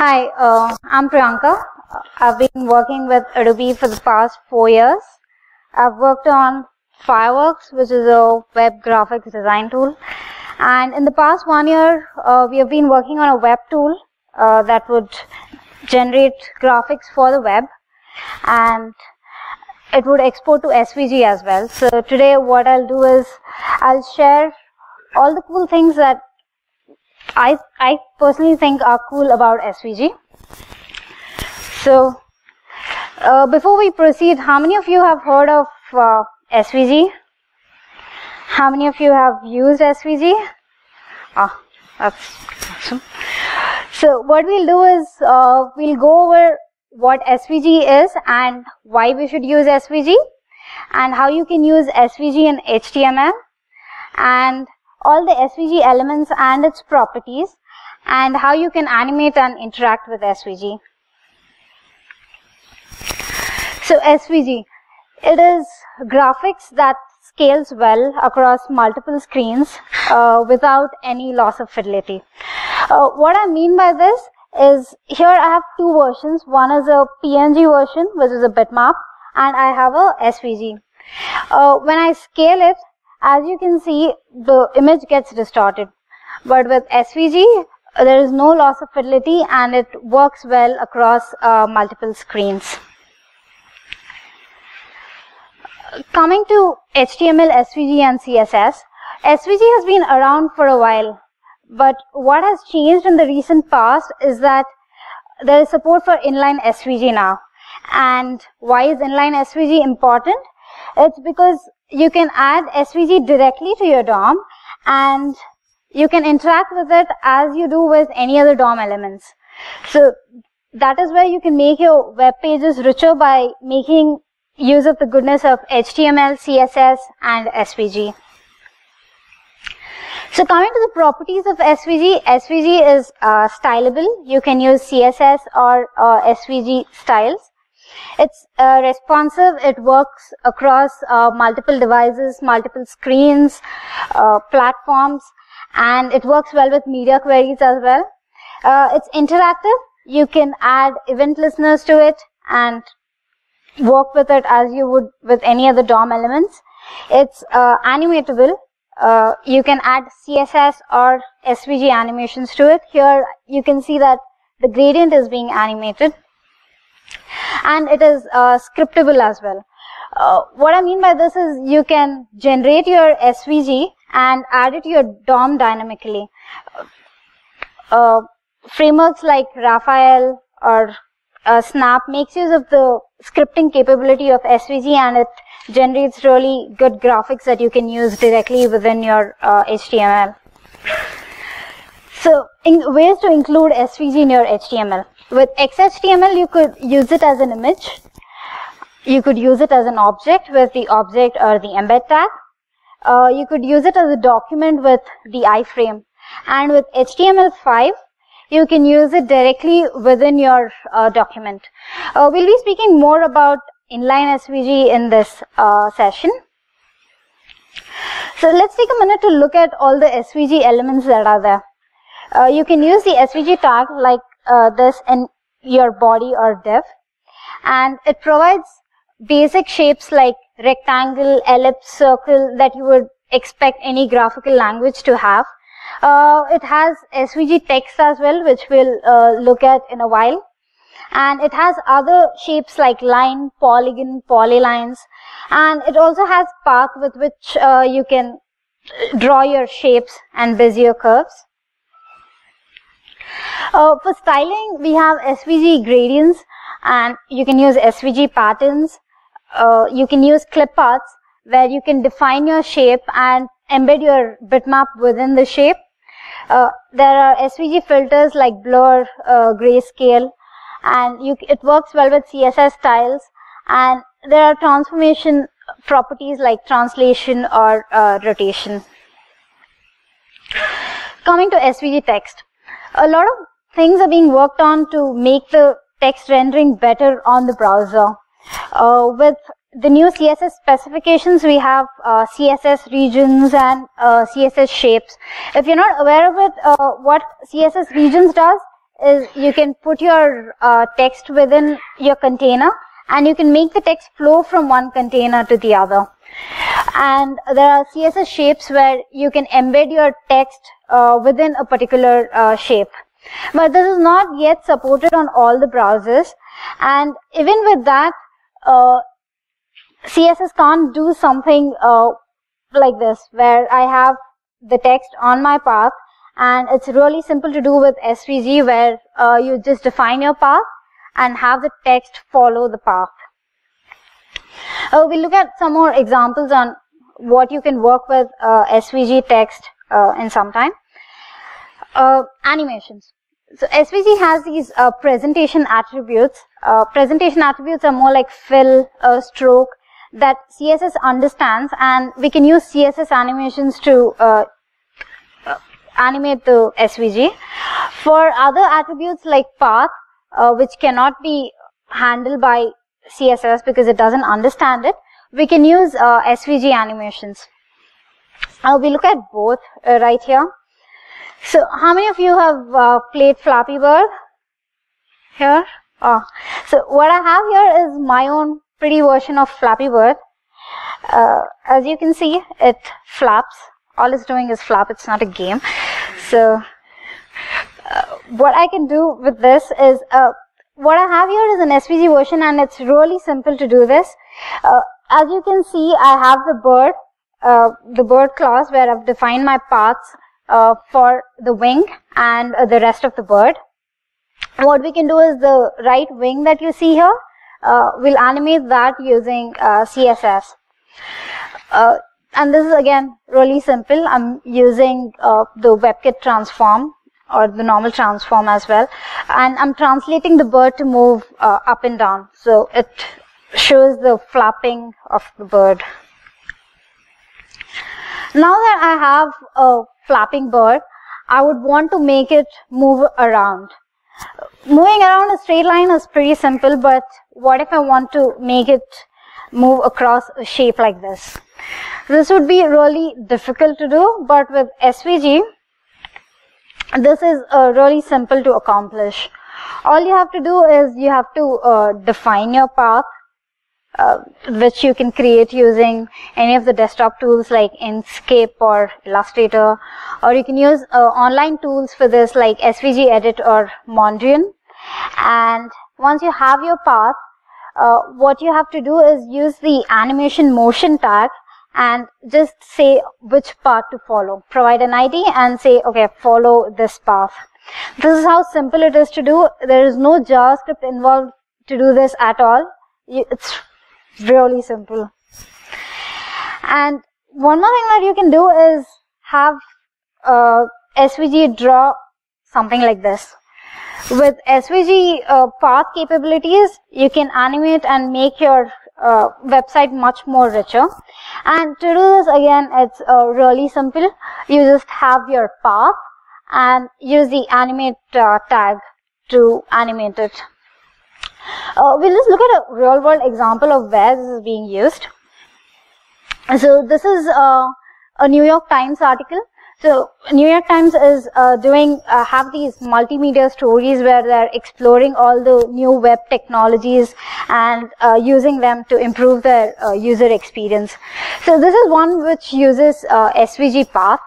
Hi, uh, I'm Priyanka. I've been working with Adobe for the past four years. I've worked on Fireworks, which is a web graphics design tool. And in the past one year, uh, we have been working on a web tool uh, that would generate graphics for the web. And it would export to SVG as well. So today what I'll do is I'll share all the cool things that I, I personally think are cool about SVG. So uh, before we proceed, how many of you have heard of uh, SVG? How many of you have used SVG? Ah, that's awesome. So what we'll do is uh, we'll go over what SVG is and why we should use SVG and how you can use SVG in HTML and all the SVG elements and its properties and how you can animate and interact with SVG. So SVG, it is graphics that scales well across multiple screens uh, without any loss of fidelity. Uh, what I mean by this is here I have two versions. One is a PNG version, which is a bitmap, and I have a SVG. Uh, when I scale it, as you can see, the image gets distorted. But with SVG, there is no loss of fidelity and it works well across uh, multiple screens. Coming to HTML, SVG and CSS, SVG has been around for a while, but what has changed in the recent past is that there is support for inline SVG now. And why is inline SVG important? It's because you can add SVG directly to your DOM and you can interact with it as you do with any other DOM elements. So that is where you can make your web pages richer by making use of the goodness of HTML, CSS, and SVG. So coming to the properties of SVG, SVG is uh, stylable. You can use CSS or uh, SVG styles. It's uh, responsive. It works across uh, multiple devices, multiple screens, uh, platforms, and it works well with media queries as well. Uh, it's interactive. You can add event listeners to it and work with it as you would with any other DOM elements. It's uh, animatable. Uh, you can add CSS or SVG animations to it. Here you can see that the gradient is being animated and it is uh, scriptable as well. Uh, what I mean by this is you can generate your SVG and add it to your DOM dynamically. Uh, frameworks like Raphael or uh, Snap makes use of the scripting capability of SVG and it generates really good graphics that you can use directly within your HTML. Uh, so, ways to include SVG in your HTML. With XHTML, you could use it as an image. You could use it as an object with the object or the embed tag. Uh, you could use it as a document with the iframe. And with HTML5, you can use it directly within your uh, document. Uh, we'll be speaking more about inline SVG in this uh, session. So let's take a minute to look at all the SVG elements that are there. Uh, you can use the SVG tag like uh, this in your body or div and it provides basic shapes like rectangle, ellipse, circle that you would expect any graphical language to have. Uh, it has SVG text as well, which we'll uh, look at in a while. And it has other shapes like line, polygon, polylines. And it also has path with which uh, you can draw your shapes and Bezier curves. Uh, for styling, we have SVG gradients and you can use SVG patterns. Uh, you can use clip paths where you can define your shape and embed your bitmap within the shape. Uh, there are SVG filters like blur, uh, grayscale, and you, it works well with CSS styles. And there are transformation properties like translation or uh, rotation. Coming to SVG text a lot of things are being worked on to make the text rendering better on the browser. Uh, with the new CSS specifications, we have uh, CSS regions and uh, CSS shapes. If you're not aware of it, uh, what CSS regions does is you can put your uh, text within your container and you can make the text flow from one container to the other. And there are CSS shapes where you can embed your text uh, within a particular uh, shape. But this is not yet supported on all the browsers. And even with that, uh, CSS can't do something uh, like this, where I have the text on my path, and it's really simple to do with SVG, where uh, you just define your path and have the text follow the path. Uh, we'll look at some more examples on what you can work with uh, SVG text uh, in some time. Uh, animations. So SVG has these uh, presentation attributes. Uh, presentation attributes are more like fill, stroke, that CSS understands and we can use CSS animations to animate the SVG. For other attributes like path, which cannot be handled by CSS because it doesn't understand it, we can use uh, SVG animations. Uh, we look at both uh, right here. So, how many of you have uh, played Flappy Bird? Here? Oh. So, what I have here is my own pretty version of Flappy Bird. Uh, as you can see, it flaps. All it's doing is flap. It's not a game. So, uh, what I can do with this is, what I have here is an SVG version and it's really simple to do this. Uh, as you can see, I have the bird, uh, the bird class where I've defined my paths uh, for the wing and the rest of the bird. What we can do is the right wing that you see here, we'll animate that using CSS. and this is again really simple. I'm using the WebKit transform or the normal transform as well. And I'm translating the bird to move uh, up and down. So it shows the flapping of the bird. Now that I have a flapping bird, I would want to make it move around. Moving around a straight line is pretty simple, but what if I want to make it move across a shape like this? This would be really difficult to do, but with SVG, this is uh, really simple to accomplish. All you have to do is you have to uh, define your path, uh, which you can create using any of the desktop tools like Inkscape or Illustrator, or you can use uh, online tools for this like SVG Edit or Mondrian. And once you have your path, uh, what you have to do is use the animation motion tag and just say which path to follow. Provide an ID and say, okay, follow this path. This is how simple it is to do. There is no JavaScript involved to do this at all. It's really simple. And one more thing that you can do is have uh, SVG draw something like this. With SVG uh, path capabilities, you can animate and make your uh, website much more richer. And to do this again, it's uh, really simple. You just have your path and use the animate uh, tag to animate it. Uh, we'll just look at a real world example of where this is being used. So this is uh, a New York Times article so New York Times is uh, doing uh, have these multimedia stories where they're exploring all the new web technologies and uh, using them to improve their uh, user experience. So this is one which uses uh, SVG path.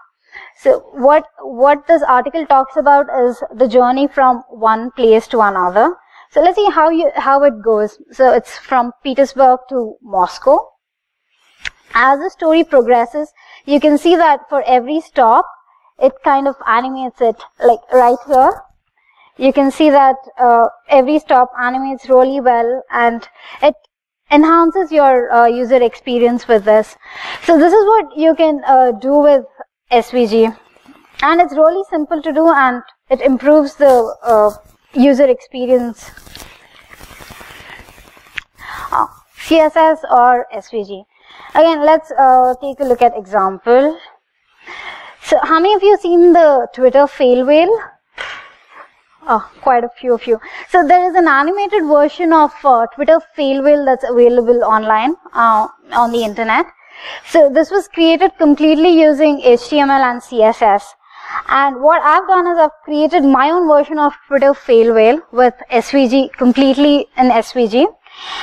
So what what this article talks about is the journey from one place to another. So let's see how you how it goes. So it's from Petersburg to Moscow. As the story progresses, you can see that for every stop, it kind of animates it like right here. You can see that uh, every stop animates really well and it enhances your uh, user experience with this. So this is what you can uh, do with SVG. And it's really simple to do and it improves the uh, user experience. Uh, CSS or SVG. Again, let's uh, take a look at example. So, how many of you seen the Twitter fail whale? Oh, quite a few of you. So there is an animated version of uh, Twitter fail whale that's available online uh, on the internet. So this was created completely using HTML and CSS. And what I've done is I've created my own version of Twitter fail whale with SVG completely in SVG.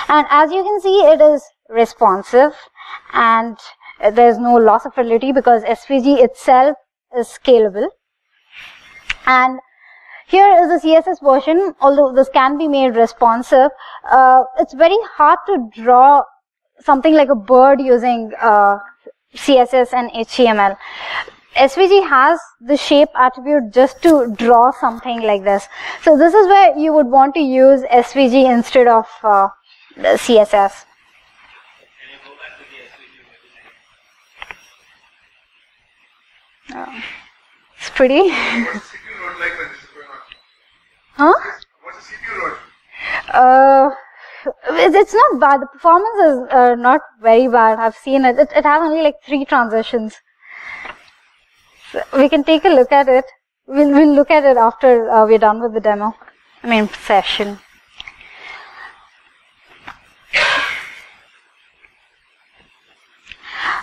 And as you can see, it is responsive and there's no loss of fidelity because SVG itself is scalable. And here is the CSS version, although this can be made responsive. Uh, it's very hard to draw something like a bird using uh, CSS and HTML. SVG has the shape attribute just to draw something like this. So this is where you would want to use SVG instead of uh, CSS. It's pretty. huh? What's the CPU load? Uh, it's not bad. The performance is uh, not very bad. I've seen it. it. It has only like three transitions. So we can take a look at it. We'll, we'll look at it after uh, we're done with the demo. I mean, session.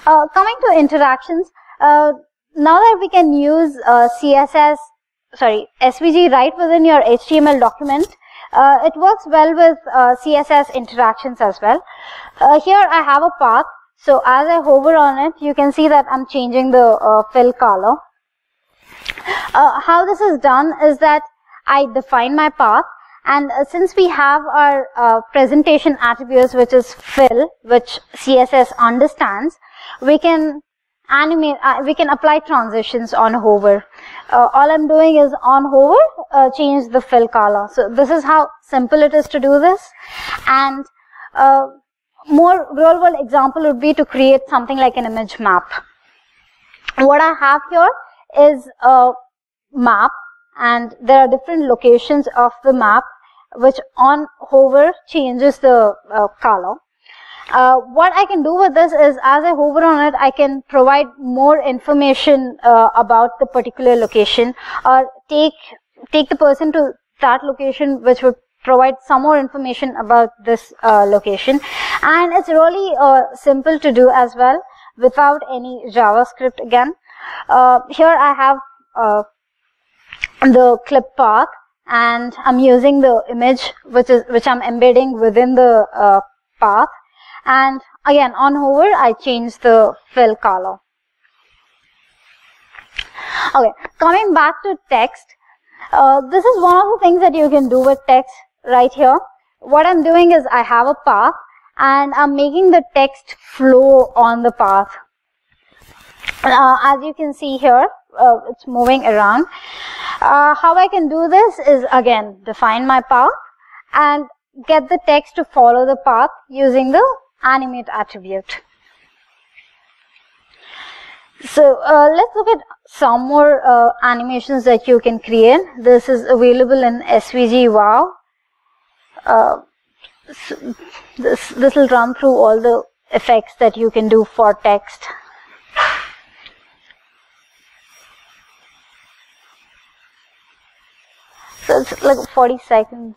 Uh, coming to interactions, uh, now that we can use uh, CSS, sorry, SVG right within your HTML document, uh, it works well with uh, CSS interactions as well. Uh, here I have a path. So as I hover on it, you can see that I'm changing the uh, fill color. Uh, how this is done is that I define my path and uh, since we have our presentation attributes which is fill, which CSS understands, we can animate, uh, we can apply transitions on hover. Uh, all I'm doing is on hover, uh, change the fill color. So this is how simple it is to do this. And uh, more real world example would be to create something like an image map. What I have here is a map and there are different locations of the map which on hover changes the uh, color. Uh, what I can do with this is as I hover on it, I can provide more information uh, about the particular location or take, take the person to that location which would provide some more information about this uh, location. And it's really uh, simple to do as well without any JavaScript again. Uh, here I have the clip path and I'm using the image which is which I'm embedding within the path and again on hover I change the fill color. Okay, coming back to text, uh, this is one of the things that you can do with text right here. What I'm doing is I have a path and I'm making the text flow on the path. Uh, as you can see here, uh, it's moving around. Uh, how I can do this is again define my path and get the text to follow the path using the animate attribute. So uh, let's look at some more uh, animations that you can create. This is available in SVG Wow. Uh, so this this will run through all the effects that you can do for text. So it's like a 40 seconds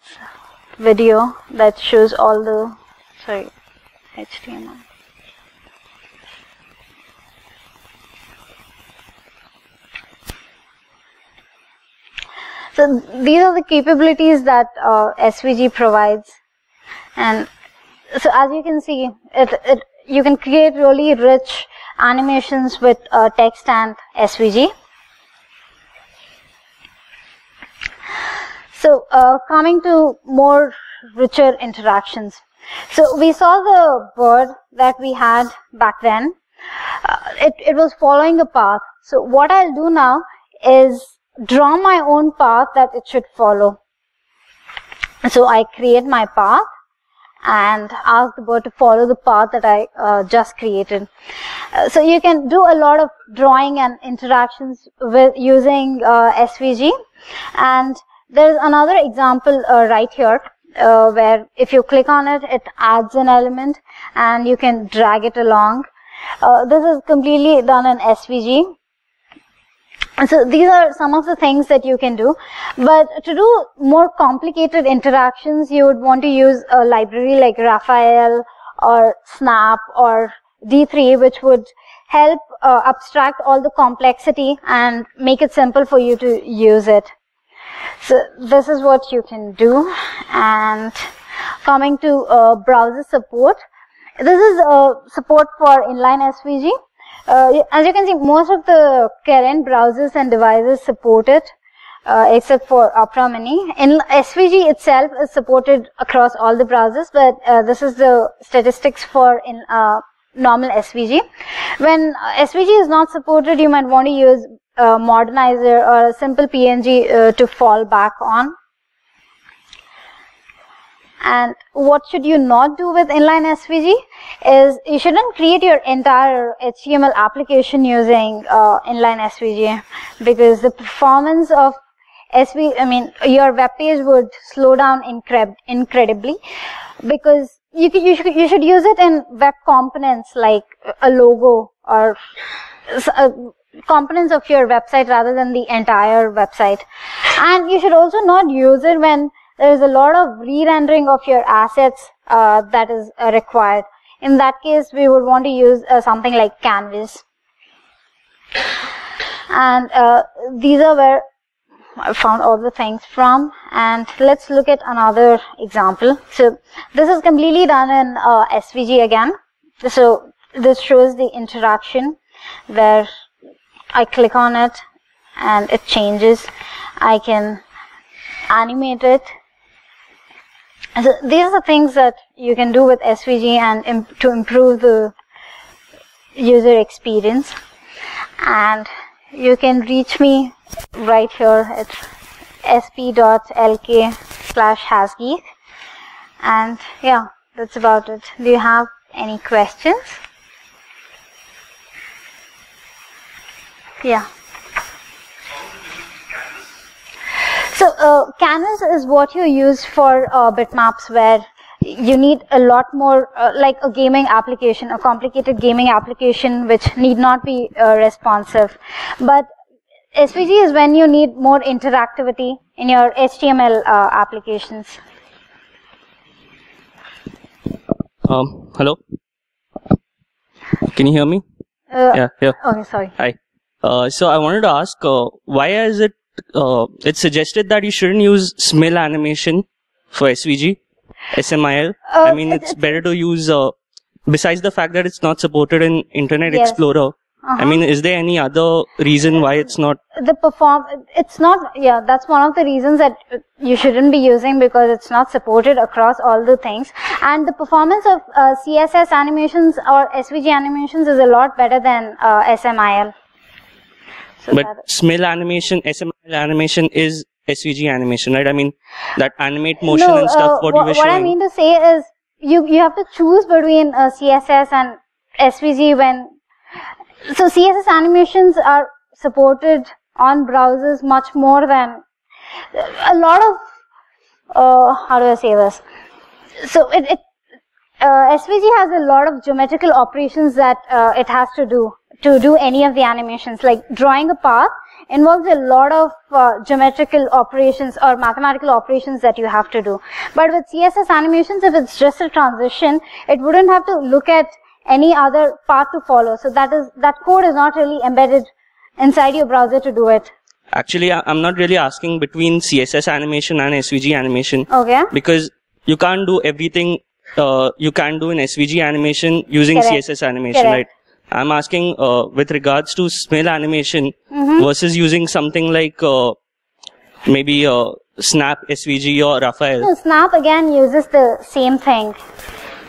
video that shows all the sorry HTML. So these are the capabilities that uh, SVG provides, and so as you can see, it, it you can create really rich animations with uh, text and SVG. So uh, coming to more richer interactions. So we saw the bird that we had back then. Uh, it, it was following a path. So what I'll do now is draw my own path that it should follow. So I create my path and ask the bird to follow the path that I uh, just created. Uh, so you can do a lot of drawing and interactions with using uh, SVG. And there's another example uh, right here uh, where if you click on it, it adds an element and you can drag it along. Uh, this is completely done in SVG. So these are some of the things that you can do. But to do more complicated interactions, you would want to use a library like Raphael or Snap or D3, which would help uh, abstract all the complexity and make it simple for you to use it. So this is what you can do. And coming to uh, browser support, this is uh, support for inline SVG. Uh, as you can see, most of the current browsers and devices support it uh, except for Opera Mini. In SVG itself is supported across all the browsers, but uh, this is the statistics for in uh, normal SVG. When SVG is not supported, you might want to use a Modernizr or a simple PNG uh, to fall back on. And what should you not do with inline SVG is you shouldn't create your entire HTML application using uh, inline SVG because the performance of SV, I mean, your web page would slow down incre incredibly because you, you, should, you should use it in web components like a logo or uh, components of your website rather than the entire website. And you should also not use it when there is a lot of re-rendering of your assets uh, that is uh, required. In that case, we would want to use uh, something like Canvas. And uh, these are where I found all the things from and let's look at another example. So this is completely done in uh, SVG again. So this shows the interaction where I click on it and it changes. I can animate it. So these are the things that you can do with SVG and Im to improve the user experience. And you can reach me right here it's sp.lk slash hasgeek and yeah that's about it do you have any questions yeah so uh, canvas is what you use for uh, bitmaps where you need a lot more uh, like a gaming application a complicated gaming application which need not be uh, responsive but SVG is when you need more interactivity in your HTML uh, applications. Um, hello. Can you hear me? Uh, yeah, yeah. Okay, sorry. Hi. Uh, so I wanted to ask, uh, why is it, uh, it's suggested that you shouldn't use SMIL animation for SVG, SMIL. I Uh, mean, it's better to use, uh, besides the fact that it's not supported in Internet Yes. Explorer. I Uh-huh. mean, is there any other reason why it's not? the perform it's not yeah that's one of the reasons that uh, you shouldn't be using because it's not supported across all the things and the performance of uh, css animations or svg animations is a lot better than uh, smil so But SMIL animation, SMIL animation is SVG animation, right? I mean, that animate motion no, and stuff, uh, what wha- you were what I mean to say is you you have to choose between uh, CSS and SVG when so CSS animations are supported on browsers much more than a lot of uh, how do I say this? So it, it uh, SVG has a lot of geometrical operations that uh, it has to do to do any of the animations. Like drawing a path involves a lot of uh, geometrical operations or mathematical operations that you have to do. But with CSS animations, if it's just a transition, it wouldn't have to look at any other path to follow. So that is that code is not really embedded inside your browser to do it. Actually, I'm not really asking between CSS animation and SVG animation Okay. because you can't do everything uh, you can do in SVG animation using Correct. CSS animation, Correct. right? I'm asking uh, with regards to SMIL animation Mm-hmm. versus using something like uh, maybe uh, Snap SVG or Raphael. So Snap again uses the same thing.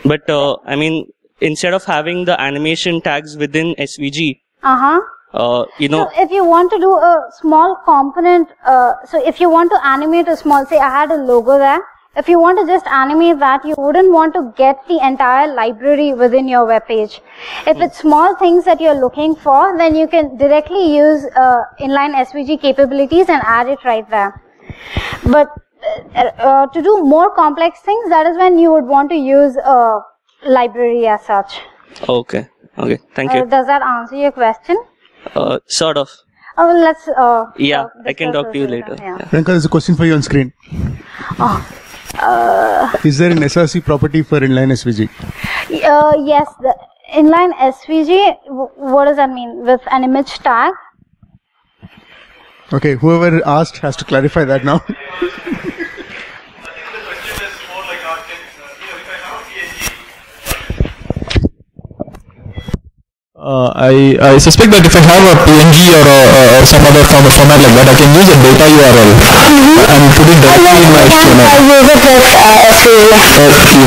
But uh, I mean, instead of having the animation tags within SVG, Uh huh. uh, you know, So if you want to do a small component, uh, so if you want to animate a small, say I had a logo there, if you want to just animate that, you wouldn't want to get the entire library within your web page. If it's small things that you're looking for, then you can directly use uh, inline SVG capabilities and add it right there. But uh, uh, to do more complex things, that is when you would want to use a library as such. okay, okay, thank Uh, you. does that answer your question? Uh, sort of. Oh, well, let's. Uh, Yeah, I can talk to you this later. Yeah. Yeah. There's a question for you on screen. Is there an SRC property for inline SVG? Uh, yes, the inline SVG, what does that mean? With an image tag? Okay, whoever asked has to clarify that now. Uh, I, I suspect that if I have a PNG or, a, or some other form, format like that, I can use a data URL and put it directly in my HTML. I use it with uh, SVG.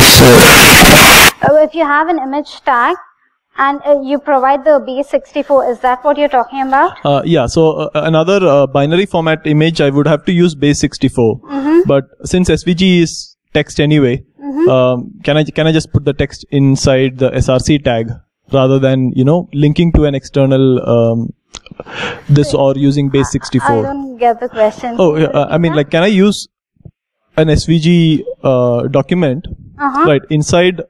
Uh, if, if you have an image tag and uh, you provide the base64, is that what you're talking about? Uh, yeah, so uh, another uh, binary format image, I would have to use base64. But since SVG is text anyway, um, can I can I just put the text inside the SRC tag rather than you know linking to an external um, this or using base64? i don't get the question. Oh, yeah, uh, I mean, like, can I use an SVG uh, document Uh-huh. right inside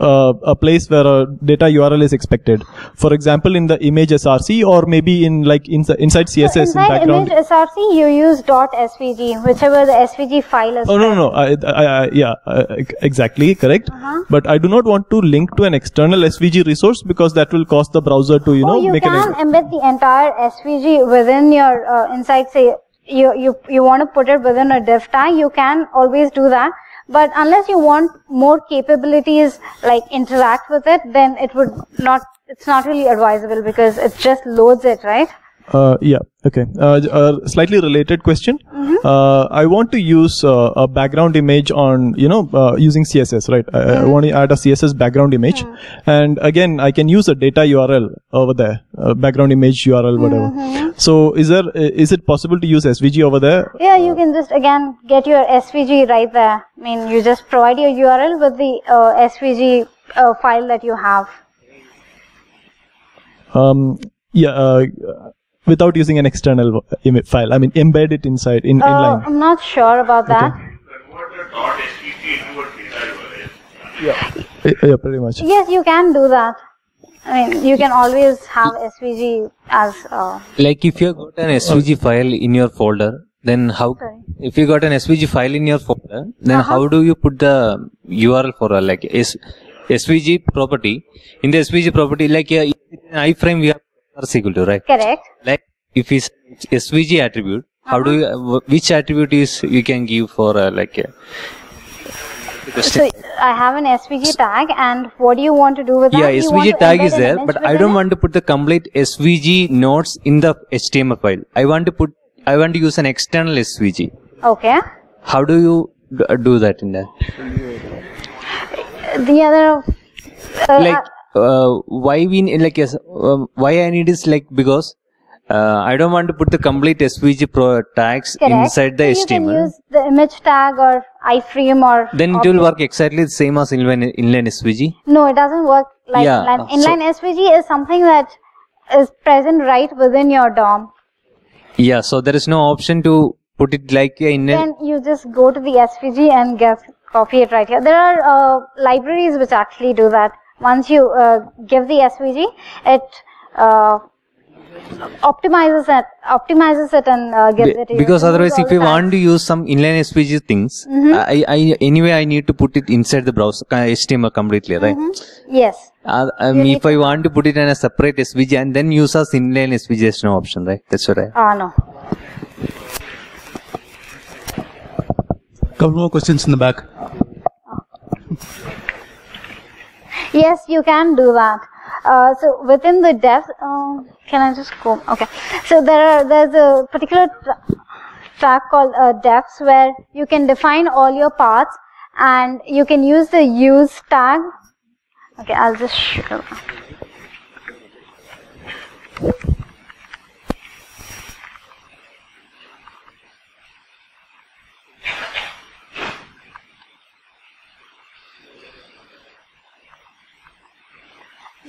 uh, a place where a data URL is expected? For example, in the image SRC or maybe in like inside inside CSS So in inside background. image SRC, you use .svg, whichever the SVG file is. Oh no no, no. I, I, I, yeah uh, exactly correct. Uh-huh. But I do not want to link to an external SVG resource because that will cause the browser to you know oh, you make can an embed the entire SVG within your uh, inside. Say you you you want to put it within a div tag, you can always do that. But unless you want more capabilities, like interact with it, then it would not. It's not really advisable because it just loads it, right? Uh, yeah. Okay. Uh, j- uh, slightly related question. Mm-hmm. Uh, I want to use uh, a background image on, you know, uh, using CSS, right? I, I Mm-hmm. want to add a CSS background image, and again, I can use a data URL over there, background image URL, whatever. Mm-hmm. So, is there is it possible to use SVG over there? Yeah, you can just again get your SVG right there. I mean, you just provide your URL with the uh, SVG uh, file that you have. Um, yeah. Uh, without using an external imi- file, I mean, embed it inside in Uh, inline. I'm not sure about that. Yeah, yeah, pretty much. Yes, you can do that. I mean, you can always have SVG as. Uh, Like if you got an SVG file in your folder, then how? Sorry. If you got an SVG file in your folder, then how do you put the URL for a like S, SVG property? In the SVG property, like uh, in iframe we have equal to right? correct. Like if it's SVG attribute, how do you? uh, Which attribute is you can give for uh, like? Uh, So I have an SVG tag, and what do you want to do with that? yeah, SVG tag is there, but I don't it? want to put the complete SVG nodes in the HTML file. I want to put, I want to use an external SVG. Okay. How do you do that in that? The other. Uh, Like, uh, why we like, yes, um, why I need is like because uh, I don't want to put the complete SVG pro tags correct. inside the so You can use the image tag or iframe or. Then it will work exactly the same as inline, inline SVG. No, it doesn't work like Yeah, inline. uh, so- Inline SVG is something that is present right within your DOM. Yeah, so there is no option to put it like in. inline. Then you just go to the SVG and get copy it right here. There are uh, libraries which actually do that. Once you uh, give the SVG, it uh, optimizes it, optimizes it, and uh, gives Be- it to you. because otherwise if you want to use some inline svg things Mm-hmm. I, I anyway i need to put it inside the browser html completely right tags. Yes. uh, um, if i want to put it in a separate svg and then use as inline svg there's no option right that's what i Ah, no. Couple more questions in the back. Yes, you can do that. Uh, so within the defs, uh, can I just go? Okay. So there are there's a particular tra- track called uh, defs where you can define all your paths and you can use the use tag. Okay, I'll just show.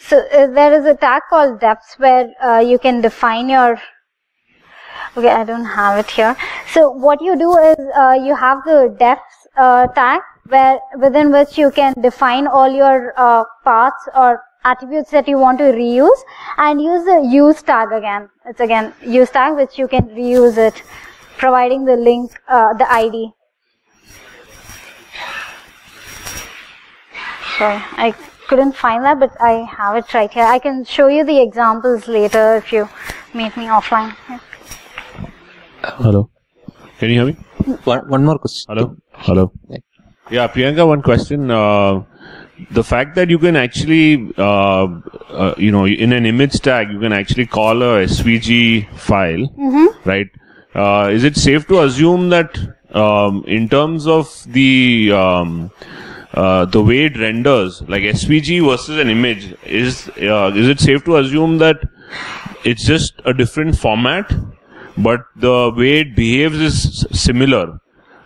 So uh, there is a tag called defs where uh, you can define your. Okay, I don't have it here. So what you do is uh, you have the defs uh, tag where within which you can define all your uh, paths or attributes that you want to reuse and use the use tag again. It's again use tag which you can reuse it, providing the link, uh, the ID. Sorry, I couldn't find that, but I have it right here. I can show you the examples later if you meet me offline. Yeah. Hello. Can you hear me? One, one more question. Hello. Hello. Yeah, Priyanka, one question. Uh, the fact that you can actually, uh, uh, you know, in an image tag, you can actually call a SVG file, right? Uh, is it safe to assume that, um, in terms of the, um, uh, the way it renders, like SVG versus an image, is uh, is it safe to assume that it's just a different format, but the way it behaves is similar?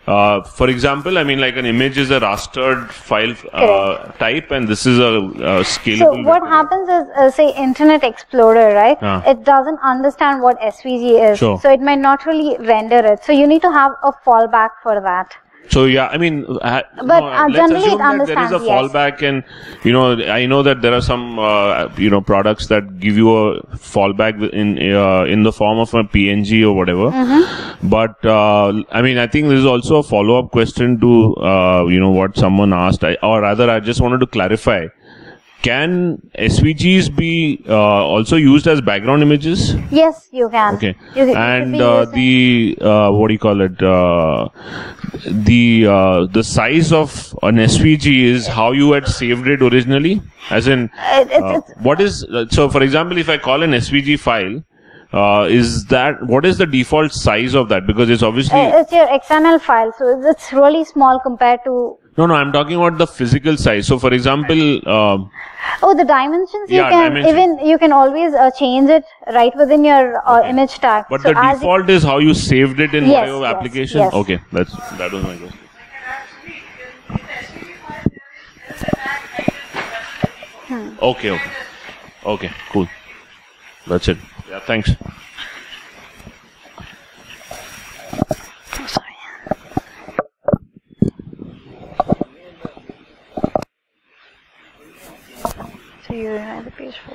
Uh, for example, I mean, like an image is a rastered file uh, type, and this is a, a scalable. So what vector. happens is, uh, say, Internet Explorer, right? Ah. It doesn't understand what SVG is, Sure. so it might not really render it. So you need to have a fallback for that. So yeah, I mean, uh, But, no, uh, let's assume that there is a understands, yes. fallback, and you know, I know that there are some uh, you know products that give you a fallback in uh, in the form of a PNG or whatever. Mm-hmm. But uh, I mean, I think this is also a follow up question to uh, you know what someone asked, I, or rather, I just wanted to clarify. Can SVGs be uh, also used as background images? Yes, you can. Okay. You, could and uh, the uh, what do you call it? Uh, the uh, the size of an SVG is how you had saved it originally. As in, It- it's- it's- what is so? For example, if I call an SVG file, uh, is that what is the default size of that? Because it's obviously Uh, it's your XML file, so it's really small compared to. No, no. I'm talking about the physical size. So, for example, um, Oh, the dimensions you Yeah, can dimension. even you can always uh, change it right within your uh, image tag. but so the default is how you saved it in Yes, whatever yes, application. yes. Okay, that's that was my question. Hmm. Okay, okay, okay, cool. That's it. Yeah, thanks. You have the page for.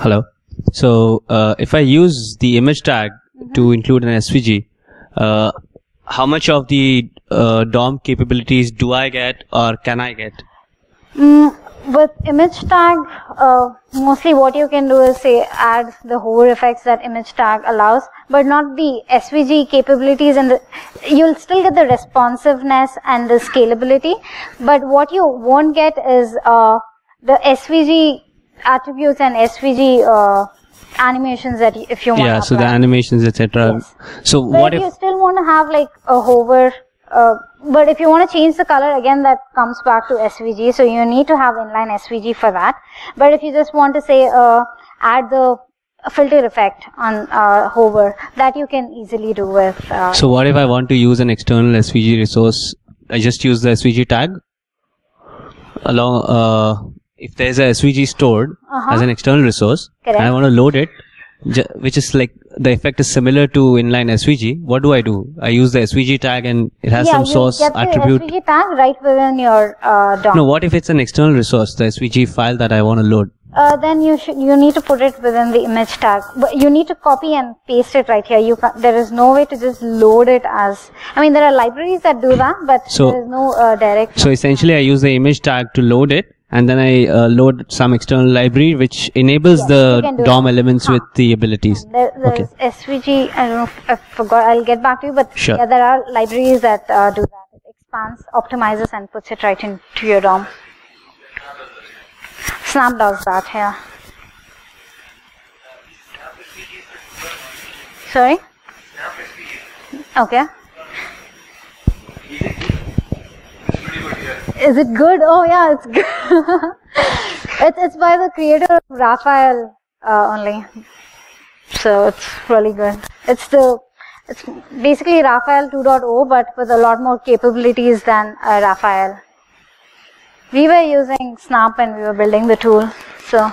Hello. So uh, if I use the image tag to include an SVG, uh, how much of the uh, DOM capabilities do I get or can I get? Mm, with image tag, uh, mostly what you can do is say add the hover effects that image tag allows, but not the SVG capabilities and the, you'll still get the responsiveness and the scalability, but what you won't get is uh, the SVG attributes and SVG uh, animations that if you want Yeah, so the animations, etc. Yes. So But what if if you still want to have like a hover, uh, but if you want to change the color again, that comes back to SVG. So you need to have inline SVG for that. But if you just want to say uh, add the filter effect on uh, hover, that you can easily do with. Uh, so what if I want to use an external SVG resource? I just use the SVG tag along. Uh, if there's a SVG stored Uh-huh. as an external resource, Correct. and I want to load it, which is like the effect is similar to inline SVG. What do I do? I use the SVG tag and it has yeah, some source attribute. SVG tag right within your uh, DOM. No, what if it's an external resource, the SVG file that I want to load? uh, then you should you need to put it within the image tag but you need to copy and paste it right here you can there is no way to just load it as i mean there are libraries that do that but So- there is no uh, direct So essentially, I use the image tag to load it, and then I uh, load some external library which enables Yes, the DOM that. elements Huh. with the abilities. there, Okay. there's svg i don't know if i forgot i'll get back to you but Sure. yeah there are libraries that uh, do that it expands optimizes and puts it right into your dom snap does that here sorry okay Is it good? Oh yeah, it's good. it's it's by the creator of Raphael uh, only, so it's really good. It's the it's basically Raphael 2.0, but with a lot more capabilities than uh, Raphael. We were using Snap and we were building the tool, so